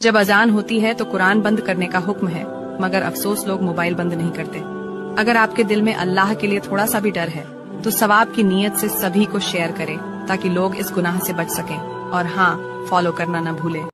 जब अजान होती है तो कुरान बंद करने का हुक्म है, मगर अफसोस लोग मोबाइल बंद नहीं करते। अगर आपके दिल में अल्लाह के लिए थोड़ा सा भी डर है तो सवाब की नीयत से सभी को शेयर करें, ताकि लोग इस गुनाह से बच सकें। और हाँ फॉलो करना न भूलें।